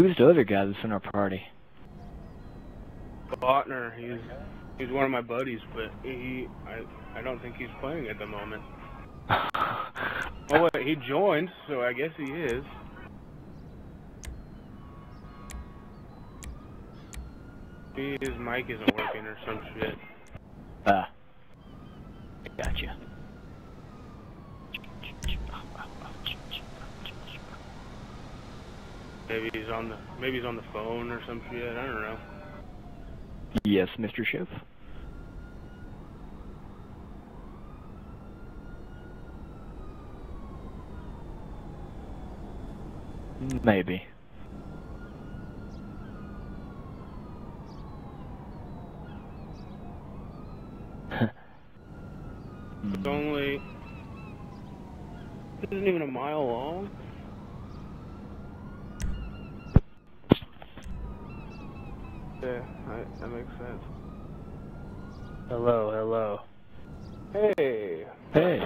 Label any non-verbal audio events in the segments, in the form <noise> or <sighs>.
Who's the other guy that's in our party? Botner, he's he's one of my buddies, but he I I don't think he's playing at the moment. <laughs> Oh wait, he joined, so I guess he is. His mic isn't working or some shit. Ah. Gotcha. Maybe he's on the maybe he's on the phone or some shit. I don't know. Yes, Mr. Chef. Maybe. It's only it isn't even a mile long. Yeah, that, that makes sense. Hello, hello. Hey, Hey,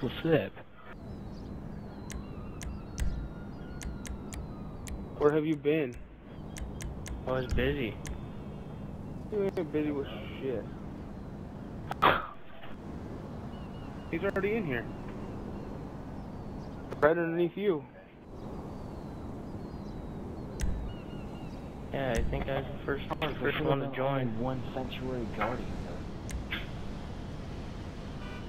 what's up? where have you been? I was busy. You ain't busy with shit. <sighs> He's already in here. Right underneath you. Yeah, I think I was the first one, first one to join. One sanctuary guardian.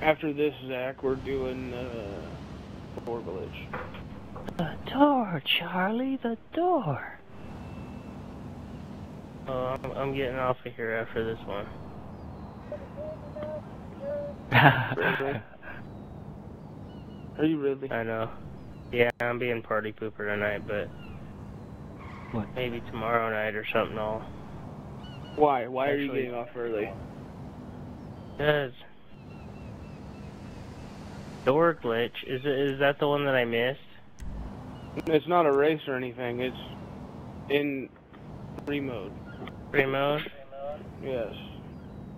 After this, Zach, we're doing uh, Floor Village. The door, Charlie, the door. Oh, I'm, I'm getting off of here after this one. <laughs> Really? Are you really? I know. Yeah, I'm being party pooper tonight, but What? maybe tomorrow night or something. I'll. Why? Why are you getting off early? Cause door glitch is it, is that the one that I missed? It's not a race or anything. It's in free mode. Free mode. Yes.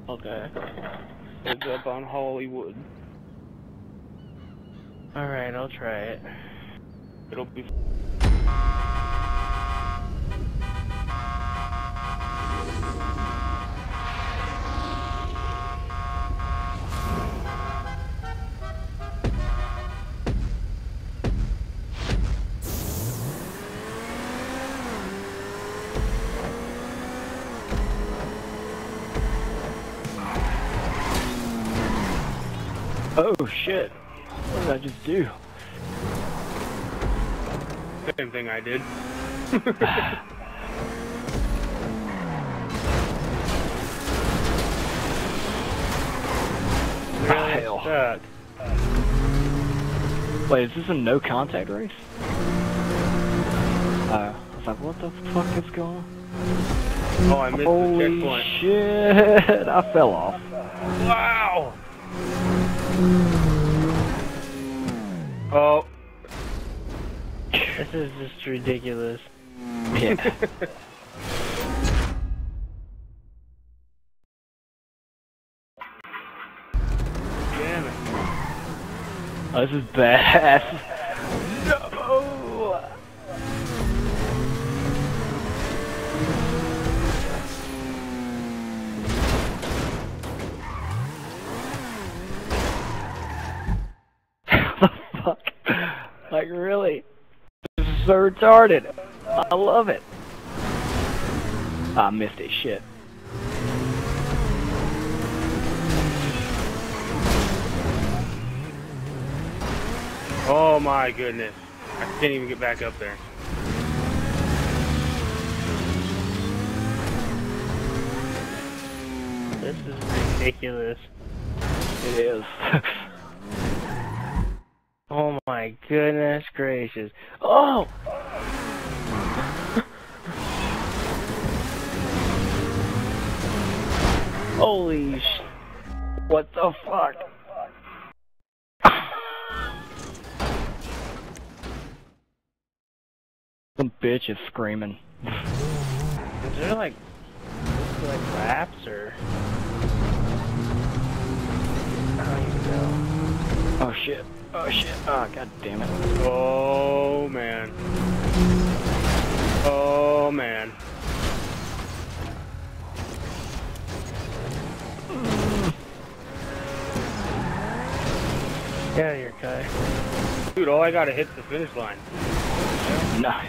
Okay. It's up on Hollywood. All right, I'll try it. It'll be. Oh shit. What did I just do? Same thing I did. <sighs> Really Hell. stuck. Wait, is this a no contact race? Uh, I was like, what the fuck is going on? Oh, I missed the Holy checkpoint. shit! <laughs> I fell off. Wow. Mm. Oh. This is just ridiculous. Yeah. <laughs> Damn it. Oh, this is bad. <laughs> No! the fuck? Like, really? This is so retarded. I love it. I missed it, shit. Oh my goodness. I can't even get back up there. This is ridiculous. It is. <laughs> Goodness gracious. Oh! Holy sh... What the fuck? Some bitch is screaming. Is there like, like laps or? I don't even know. Oh shit. Oh shit. Oh god damn it. Oh man. Oh man. Get out of here, Kai. Dude, all I gotta hit the finish line. Nice.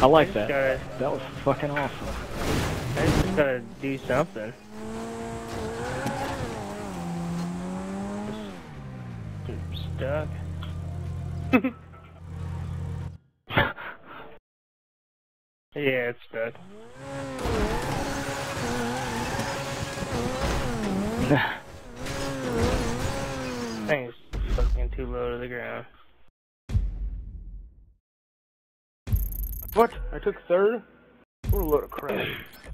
I like that. Gotta, that was fucking awesome. I just gotta do something. Stuck. <laughs> Yeah, it's stuck. <laughs> Thing is fucking too low to the ground. What? I took third? What a load of crap. <clears throat>